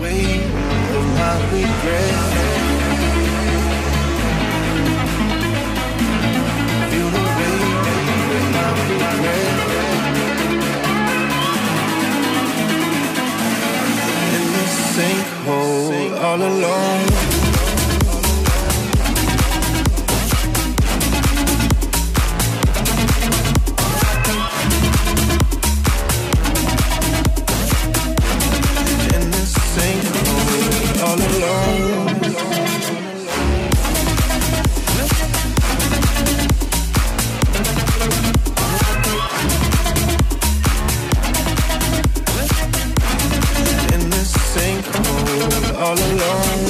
weight of my regret. Feel the regret. In this sinkhole, all alone. All alone.